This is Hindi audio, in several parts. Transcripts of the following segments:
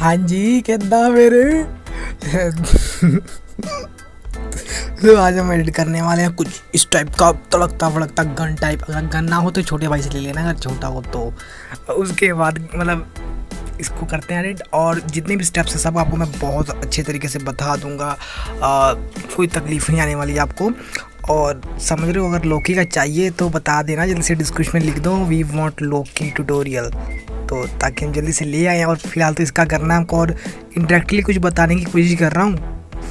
हाँ जी कितना मेरे तो आज हम एडिट करने वाले हैं कुछ इस टाइप का तड़कता फड़कता गन टाइप अगर गन ना हो तो छोटे भाई से ले लेना, अगर छोटा हो तो। उसके बाद मतलब इसको करते हैं एडिट और जितने भी स्टेप्स हैं सब आपको मैं बहुत अच्छे तरीके से बता दूँगा। कोई तकलीफ़ नहीं आने वाली आपको। और समझ रहे हो, अगर लोकी का चाहिए तो बता देना, जल्दी से डिस्क्रिप्शन में लिख दो। वी वॉन्ट लोकी ट्यूटोरियल तो ताकि हम जल्दी से ले आए और फ़िलहाल तो इसका करना हमको और इंडायरेक्टली कुछ बताने की कोशिश कर रहा हूँ।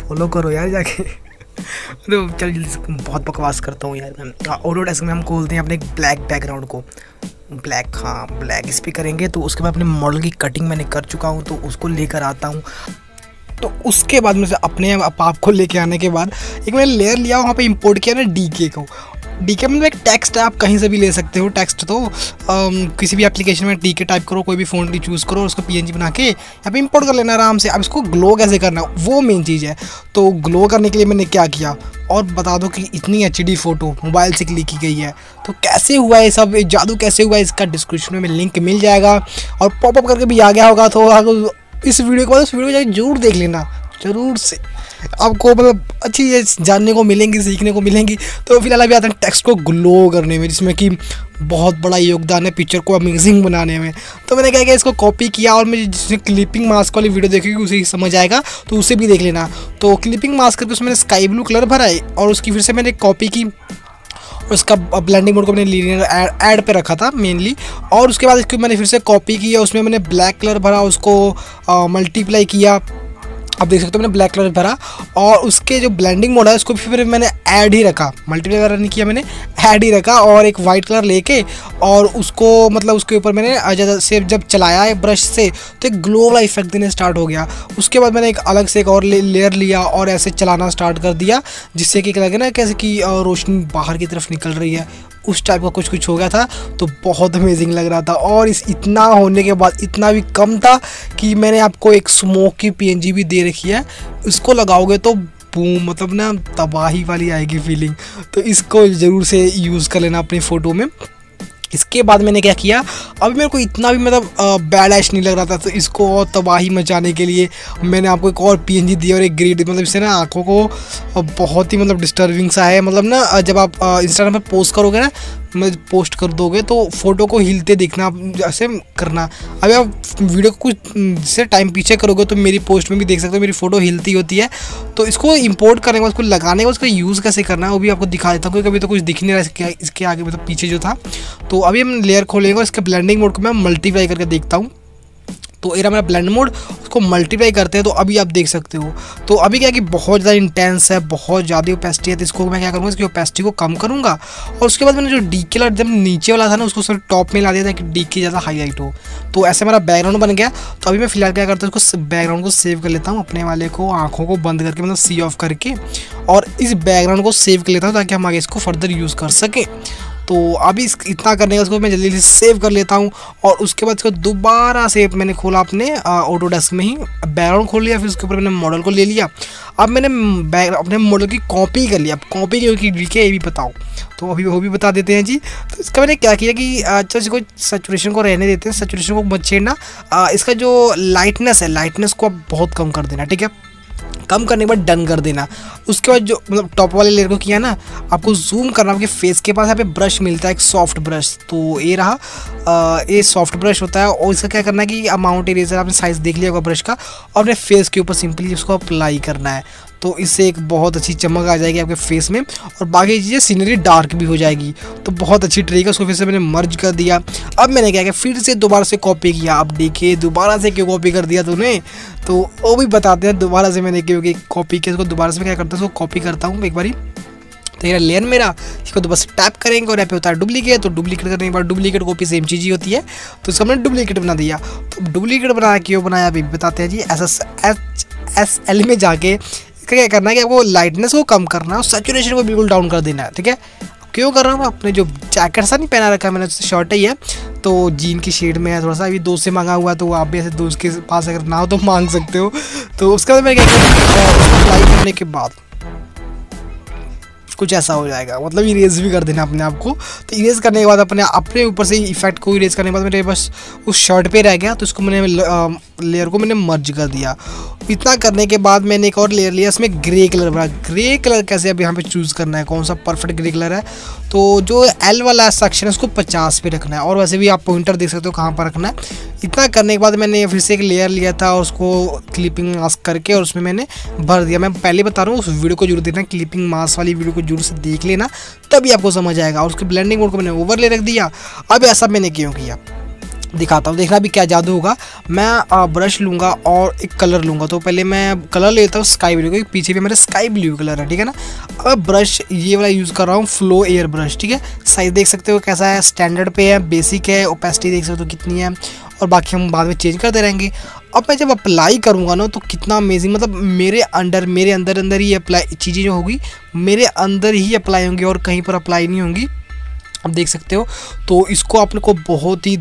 फॉलो करो यार जाके। तो चल जल्दी से बहुत बकवास करता हूँ यार मैं। ऑडो डेस्क में हम खोलते हैं अपने ब्लैक बैकग्राउंड को। ब्लैक हाँ ब्लैक इस पर करेंगे तो उसके बाद अपने मॉडल की कटिंग मैंने कर चुका हूँ तो उसको लेकर आता हूँ। तो उसके बाद में से अपने आप को लेके आने के बाद एक मैंने लेयर लिया, वहाँ पे इंपोर्ट किया ना डी को। डी के मतलब एक टेक्स्ट है आप कहीं से भी ले सकते हो टेक्स्ट तो आम, किसी भी एप्लीकेशन में डी के टाइप करो कोई भी फ़ोन चूज़ करो उसको पी बना के यहाँ पे इंपोर्ट कर लेना आराम से। अब इसको ग्लो कैसे करना है वो मेन चीज़ है। तो ग्लो करने के लिए मैंने क्या किया और बता दो कि इतनी एचडी फ़ोटो मोबाइल से क्लिक की गई है। तो कैसे हुआ है सब जादू कैसे हुआ है इसका डिस्क्रिप्शन में लिंक मिल जाएगा और पॉपअप करके भी आ गया होगा तो इस वीडियो के बाद उस वीडियो को ज़रूर देख लेना ज़रूर से। आपको मतलब अच्छी चीज़ें जानने को मिलेंगी, सीखने को मिलेंगी। तो फ़िलहाल अभी आते हैं टेक्स्ट को ग्लो करने में, जिसमें कि बहुत बड़ा योगदान है पिक्चर को अमेजिंग बनाने में। तो मैंने क्या किया, इसको कॉपी किया और मैं जिसने क्लिपिंग मास्क वाली वीडियो देखेगी उसे समझ आएगा तो उसे भी देख लेना। तो क्लिपिंग मास्क करके उसमें मैंने स्काई ब्लू कलर भरा है और उसकी फिर से मैंने कॉपी की उसका ब्लेंडिंग मोड को मैंने लीनियर ऐड पे रखा था मेनली और उसके बाद इसको मैंने फिर से कॉपी किया, उसमें मैंने ब्लैक कलर भरा, उसको मल्टीप्लाई किया। आप देख सकते हो मैंने ब्लैक कलर भरा और उसके जो ब्लेंडिंग मोड है, उसको भी फिर मैंने ऐड ही रखा। मल्टीप्लाई वगैरह नहीं किया मैंने ऐड ही रखा और एक वाइट कलर लेके और उसको मतलब उसके ऊपर मैंने से जब चलाया है ब्रश से तो एक ग्लो वाला इफ़ेक्ट देने स्टार्ट हो गया। उसके बाद मैंने एक अलग से एक और लेयर लिया और ऐसे चलाना स्टार्ट कर दिया, जिससे कि लगे ना, कैसे कि रोशनी बाहर की तरफ़ निकल रही है। उस टाइप का कुछ कुछ हो गया था तो बहुत अमेजिंग लग रहा था। और इस इतना होने के बाद इतना भी कम था कि मैंने आपको एक स्मोक की पीएनजी भी दे रखी है। उसको लगाओगे तो बूम मतलब ना तबाही वाली आएगी फीलिंग तो इसको ज़रूर से यूज़ कर लेना अपनी फ़ोटो में। इसके बाद मैंने क्या किया, अभी मेरे को इतना भी मतलब बैड ऐश नहीं लग रहा था तो इसको और तबाही मचाने के लिए मैंने आपको एक और पीएनजी दिया और एक ग्रेड मतलब इससे ना आँखों को बहुत ही मतलब डिस्टर्बिंग सा है। मतलब ना जब आप इंस्टाग्राम पर पोस्ट करोगे ना में पोस्ट कर दोगे तो फ़ोटो को हिलते देखना, ऐसे करना। अभी आप वीडियो को कुछ से टाइम पीछे करोगे तो मेरी पोस्ट में भी देख सकते हो, मेरी फ़ोटो हिलती होती है। तो इसको इंपोर्ट करने के बाद, उसको लगाने का उसका यूज़ कैसे करना है, वो भी आपको दिखा देता हूँ, क्योंकि अभी तो कुछ दिख नहीं रहा, इसके इसके आगे मतलब पीछे जो था। तो अभी हम लेयर खोलेंगे और इसके ब्लैंडिंग मोड को मैं मल्टीप्लाई करके देखता हूँ। तो एरा मेरा ब्लेंड मोड उसको मल्टीप्लाई करते हैं तो अभी आप देख सकते हो। तो अभी क्या कि बहुत ज़्यादा इंटेंस है, बहुत ज़्यादा ओपेसिटी है तो इसको मैं क्या करूँगा, इसकी ओपेसिटी को कम करूँगा। और उसके बाद मैंने जो डी के जब नीचे वाला था ना, उसको सर टॉप में ला दिया था कि डी की ज़्यादा हाईलाइट हो। तो ऐसे मेरा बैकग्राउंड बन गया। तो अभी मैं फ़िलहाल क्या करता हूँ उसको बैकग्राउंड को सेव कर लेता हूँ, अपने वाले को, आँखों को बंद करके मतलब सी ऑफ़ करके। और इस बैकग्राउंड को सेव कर लेता हूँ, ताकि हम आगे इसको फर्दर यूज़ कर सकें। तो अभी इतना करने का उसको मैं जल्दी जल्दी सेव कर लेता हूँ और उसके बाद इसको दोबारा से मैंने खोला अपने ऑटो डेस्क में ही। बैकग्राउंड खोल लिया, फिर उसके ऊपर मैंने मॉडल को ले लिया। अब मैंने बैक अपने मॉडल की कॉपी कर लिया। अब कॉपी क्योंकि लिखे ये भी बताओ। तो अभी वो भी बता देते हैं जी। तो इसका मैंने क्या किया कि अच्छा इसको सेचुरेशन को रहने देते हैं। सेचुरेशन को मत छेड़ना। इसका जो लाइटनेस है लाइटनेस को आप बहुत कम कर देना, ठीक है? कम करने के बाद डन कर देना। उसके बाद जो मतलब टॉप वाले लेयर को किया ना, आपको जूम करना, आपके फेस के पास यहाँ पे ब्रश मिलता है, एक सॉफ्ट ब्रश तो ये रहा। ये सॉफ्ट ब्रश होता है और इसका क्या करना है कि अमाउंट इरेजर आपने साइज़ देख लिया होगा ब्रश का, और अपने फेस के ऊपर सिंपली उसको अप्लाई करना है। तो इससे एक बहुत अच्छी चमक आ जाएगी आपके फेस में और बाकी चीज़ें सीनरी डार्क भी हो जाएगी। तो बहुत अच्छी ट्रिक है, उसको फिर से मैंने मर्ज कर दिया। अब मैंने क्या किया, फिर से दोबारा से कॉपी किया। अब देखिए, दोबारा से क्यों कॉपी कर दिया तूने? तो वो भी बताते हैं, दोबारा से मैंने क्योंकि कॉपी किया, उसको दोबारा से मैं क्या करता हूँ, उसको कॉपी करता हूँ एक बारी। तो ये लेयर मेरा, इसको तो बस टैप करेंगे और यहाँ पे होता है डुप्लीकेट तो डुप्लीकेट करने के बाद डुप्लीकेट कॉपी सेम चीज़ ही होती है। तो इसको हमने डुप्लीकेट बना दिया। तो डुप्लीकेट बनाया क्यों बनाया अभी बताते हैं ji S S H S L में जाके क्या करना है कि आपको लाइटनेस को कम करना है और सेचुरेशन को बिल्कुल डाउन कर देना है, ठीक है? क्यों कर रहा हूँ अपने जो जैकेट सा नहीं पहना रखा है, मैंने शर्ट ही है तो जीन की शेड में है, थोड़ा सा अभी दोस्त से मांगा हुआ तो आप भी ऐसे दोस्त के पास अगर ना हो तो मांग सकते हो। तो उसके बाद मैं क्या अप्लाई करने के बाद कुछ ऐसा हो जाएगा। मतलब इरेज भी कर देना अपने आप को। तो इरेज करने के बाद अपने अपने ऊपर से इफ़ेक्ट को इरेज करने के बाद मेरे बस उस शर्ट पे रह गया। तो उसको मैंने लेयर को मैंने मर्ज कर दिया। इतना करने के बाद मैंने एक और लेयर लिया, इसमें ग्रे कलर बना। ग्रे कलर कैसे अब यहाँ पे चूज़ करना है? कौन सा परफेक्ट ग्रे कलर है? तो जो एल वाला सेक्शन है, उसको पचास पे रखना है। और वैसे भी आप पॉइंटर देख सकते हो कहाँ पर रखना है। इतना करने के बाद मैंने फिर से एक लेयर लिया था और उसको क्लिपिंग मास्क करके और उसमें मैंने भर दिया। मैं पहले बता रहा हूँ, उस वीडियो को ज़रूर देखना। क्लिपिंग मास्क वाली वीडियो को ज़रूर से देख लेना, तभी आपको समझ आएगा। और उसके ब्लेंडिंग मोड को मैंने ओवरले रख दिया। अब ऐसा मैंने क्यों किया? दिखाता हूँ। देखना भी क्या जादू होगा। मैं ब्रश लूँगा और एक कलर लूँगा। तो पहले मैं कलर लेता हूँ स्काई ब्लू क्योंकि पीछे भी मेरा स्काई ब्लू कलर है, ठीक है ना? अब ब्रश ये वाला यूज़ कर रहा हूँ फ्लो एयर ब्रश ठीक है? साइज़ देख सकते हो कैसा है? स्टैंडर्ड पे है बेसिक है ओपेसिटी देख सकते हो कितनी है। और बाकी हम बाद में चेंज करते रहेंगे। अब मैं जब अप्लाई करूँगा ना तो कितना अमेजिंग मतलब मेरे अंडर मेरे अंदर अंदर ही अप्लाई चीज़ें जो होगी, मेरे अंदर ही अप्लाई होंगी और कहीं पर अप्लाई नहीं होंगी। आप देख सकते हो तो इसको आपने को बहुत ही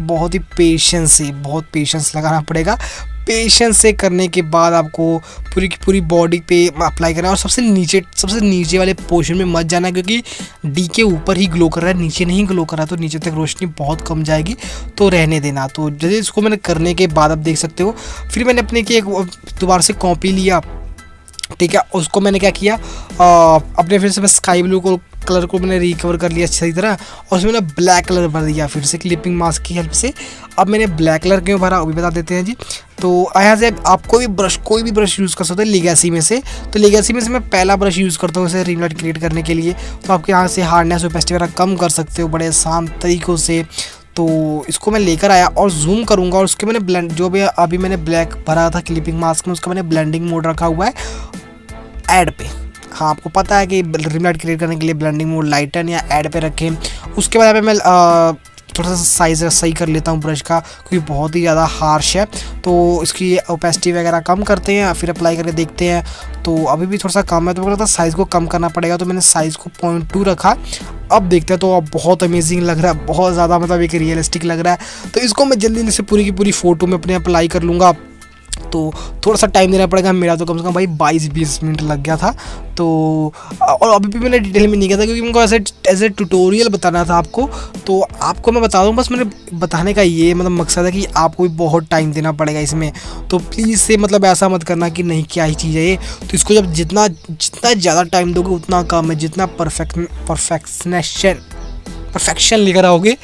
बहुत ही पेशेंस से बहुत पेशेंस लगाना पड़ेगा। पेशेंस से करने के बाद आपको पूरी की पूरी बॉडी पे अप्लाई करना है और सबसे नीचे सबसे नीचे वाले पोर्शन में मत जाना क्योंकि डी के ऊपर ही ग्लो कर रहा है नीचे नहीं ग्लो कर रहा तो नीचे तक रोशनी बहुत कम जाएगी तो रहने देना। तो जैसे इसको मैंने करने के बाद आप देख सकते हो। फिर मैंने अपने की एक दोबारा से कॉपी लिया ठीक है? उसको मैंने क्या किया? आ, अपने फिर से मैं स्काई ब्लू को कलर को मैंने रिकवर कर लिया अच्छी तरह, और उसमें मैंने ब्लैक कलर भर दिया फिर से क्लिपिंग मास्क की हेल्प से। अब मैंने ब्लैक कलर क्यों भरा, वो भी बता देते हैं जी। तो यहाँ से आप कोई भी ब्रश कोई भी ब्रश यूज़ कर सकते हैं लिगेसी में से। तो लिगेसी में से मैं पहला ब्रश यूज़ करता हूँ इसे रिमलाइट क्रिएट करने के लिए। तो आपके यहाँ से हार्डनेस ओपेसिटी वगैरह कम कर सकते हो बड़े आसान तरीक़ों से। तो इसको मैं लेकर आया और जूम करूँगा और उसके मैंने ब्लेंड जो भी अभी मैंने ब्लैक भरा था क्लिपिंग मास्क में, उसका मैंने ब्लेंडिंग मोड रखा हुआ है एड पे। हाँ आपको पता है कि रिमलाइट क्रिएट करने के लिए ब्लेंडिंग मोड लाइटन या एड पे रखें। उसके बाद मैं आ, थोड़ा सा साइज़ सही कर लेता हूँ ब्रश का क्योंकि बहुत ही ज़्यादा हार्श है। तो इसकी ओपेसिटी वगैरह कम करते हैं फिर अप्लाई करके देखते हैं। तो अभी भी थोड़ा सा कम है तो मुझे लगता है साइज़ को कम करना पड़ेगा तो मैंने साइज़ को पॉइंट टू रखा। अब देखते हैं तो अब बहुत अमेजिंग लग रहा है बहुत ज़्यादा मतलब एक रियलिस्टिक लग रहा है। तो इसको मैं जल्दी जल्दी से पूरी की पूरी फ़ोटो में अपने अप्लाई कर लूँगा। तो थोड़ा सा टाइम देना पड़ेगा। मेरा तो कम से कम भाई बाईस, बीस मिनट लग गया था। तो और अभी भी मैंने डिटेल में नहीं किया था क्योंकि उनको ऐसे एज ए ट्यूटोरियल बताना था आपको। तो आपको मैं बता दूँ, बस मैंने बताने का ये मतलब मकसद है कि आपको भी बहुत टाइम देना पड़ेगा इसमें। तो प्लीज़ से मतलब ऐसा मत करना कि नहीं, क्या ही चीज़ है ये। तो इसको जब जितना जितना ज़्यादा टाइम दोगे, उतना कम है। जितना परफेक्ट परफेक्शनेशन परफेक्शन लेकर आओगे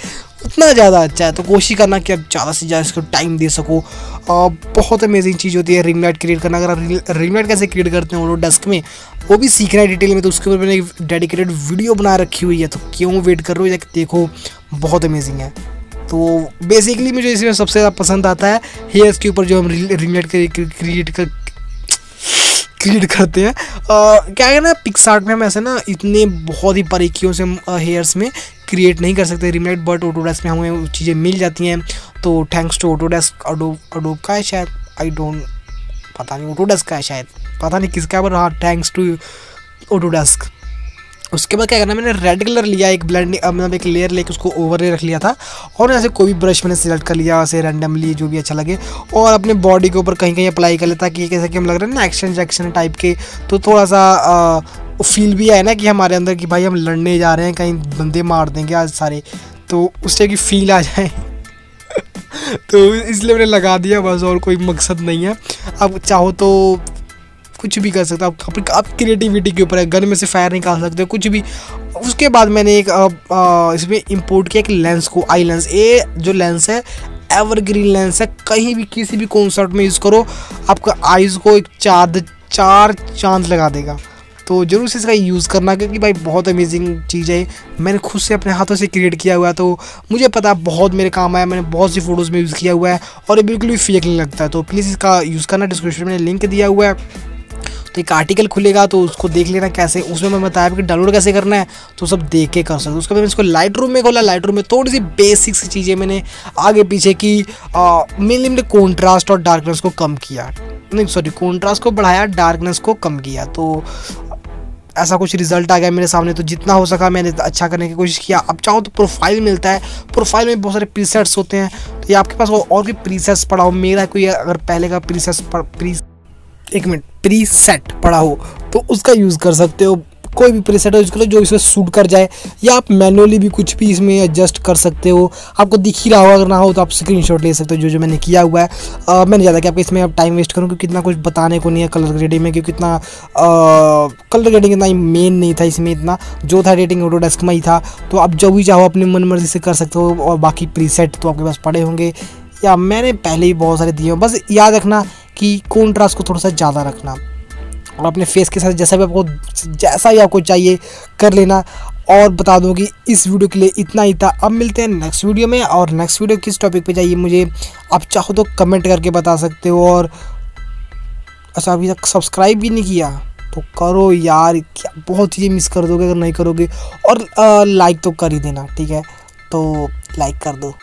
उतना ज़्यादा अच्छा है। तो कोशिश करना कि आप ज़्यादा से ज़्यादा इसको टाइम दे सको। आ, बहुत अमेजिंग चीज़ होती है रिंग लाइट क्रिएट करना। अगर आप रिंग लाइट कैसे क्रिएट करते हैं वो डेस्क में वो भी सीखना है डिटेल में तो उसके ऊपर मैंने एक डेडिकेटेड वीडियो बना रखी हुई है। तो क्यों वेट कर हो? या देखो बहुत अमेजिंग है। तो बेसिकली मुझे इसमें सबसे ज़्यादा पसंद आता है हेयर्स के ऊपर जो हम रिंग लाइट क्रिएट कर क्रिएट करते हैं। आ, क्या है ना पिक्सार्ट में हम ऐसे ना इतने बहुत ही बारीकियों से हेयर्स में क्रिएट नहीं कर सकते रिमेट बट ऑटोडेस्क में हमें चीज़ें मिल जाती हैं। तो थैंक्स टू ऑटोडेस्क अडोब का है शायद? आई डोंट पता नहीं ऑटोडेस्क का है शायद। पता नहीं किसका पर हाँ थैंक्स टू ऑटोडेस्क उसके बाद क्या करना, मैंने रेड कलर लिया, एक ब्लेंड मतलब एक लेयर लेके उसको ओवर रख लिया था। और ऐसे कोई भी ब्रश मैंने सेलेक्ट कर लिया, ऐसे रैंडमली जो भी अच्छा लगे। और अपने बॉडी के ऊपर कहीं कहीं अप्लाई कर लेता कि कैसे कि हम लग रहे हैं ना एक्शन जैक्शन टाइप के तो थोड़ा सा फील भी है ना कि हमारे अंदर कि भाई हम लड़ने जा रहे हैं कहीं बंदे मार देंगे आज सारे। तो उस टाइप की फील आ जाए। तो इसलिए मैंने लगा दिया बस और कोई मकसद नहीं है। अब चाहो तो कुछ भी कर सकते हो। आप आप क्रिएटिविटी के ऊपर है। गन में से फायर निकाल सकते हो कुछ भी। उसके बाद मैंने एक आ, आ, इसमें इंपोर्ट किया एक लेंस को आई लेंस ये जो लेंस है एवरग्रीन लेंस है। कहीं भी किसी भी कॉन्सर्ट में यूज़ करो आपका आइज़ को एक चार चार चाँद लगा देगा। तो ज़रूर से इसका यूज़ करना, क्योंकि भाई बहुत अमेजिंग चीज़ है। मैंने खुद से अपने हाथों से क्रिएट किया हुआ है तो मुझे पता बहुत मेरे काम आया, मैंने बहुत सी फ़ोटोज़ में यूज़ किया हुआ है, और ये बिल्कुल भी फेक नहीं लगता। है तो प्लीज़ इसका यूज़ करना डिस्क्रिप्शन में लिंक दिया हुआ है। तो एक आर्टिकल खुलेगा तो उसको देख लेना कैसे, उसमें मैं बताया कि डाउनलोड कैसे करना है तो सब देख के कर सकते उसके बाद मैंने इसको लाइट रूम में खोला लाइट रूम में थोड़ी सी बेसिक सी चीज़ें मैंने आगे पीछे की मेनली मैंने कॉन्ट्रास्ट और डार्कनेस को कम किया। नहीं सॉरी कॉन्ट्रास्ट को बढ़ाया डार्कनेस को कम किया। तो ऐसा कुछ रिज़ल्ट आ गया मेरे सामने तो जितना हो सका मैंने अच्छा करने की कोशिश किया। अब चाहो तो प्रोफ़ाइल मिलता है। प्रोफ़ाइल में बहुत सारे प्रीसेट्स होते हैं। तो ये आपके पास और भी प्रीसेट्स पड़ा हो। मेरा कोई अगर पहले का प्रीसेट्स प्री एक मिनट प्री सेट पड़ा हो तो उसका यूज़ कर सकते हो। कोई भी प्रीसेट यूज़ करो जो इसमें सूट कर जाए या आप मैनुअली भी कुछ भी इसमें एडजस्ट कर सकते हो। आपको दिख ही रहा हो अगर ना हो तो आप स्क्रीन ले सकते हो जो जो मैंने किया हुआ है। आ, मैंने ज़्यादा कि आपको इसमें अब टाइम वेस्ट करूँ क्योंकि इतना कुछ बताने को नहीं है कलर ग्रेडिंग में क्योंकि इतना कलर ग्रेडिंग इतना मेन नहीं था इसमें इतना। जो था रेटिंग ऑटो डेस्क में ही था। तो आप जो भी चाहो अपनी मन मर्ज़ी से कर सकते हो और बाकी प्रीसेट तो आपके पास पड़े होंगे। या मैंने पहले ही बहुत सारे दिए बस याद रखना कि कॉन्ट्रास्ट को थोड़ा सा ज़्यादा रखना। और अपने फेस के साथ जैसा भी आपको, जैसा ही आपको चाहिए कर लेना। और बता दो कि इस वीडियो के लिए इतना ही था। अब मिलते हैं नेक्स्ट वीडियो में और नेक्स्ट वीडियो किस टॉपिक पे चाहिए मुझे आप चाहो तो कमेंट करके बता सकते हो। और अच्छा अभी तक सब्सक्राइब भी नहीं किया तो करो यार, क्या बहुत चीज़ें मिस कर दोगे अगर नहीं करोगे। और लाइक तो कर ही देना, ठीक है? तो लाइक कर दो।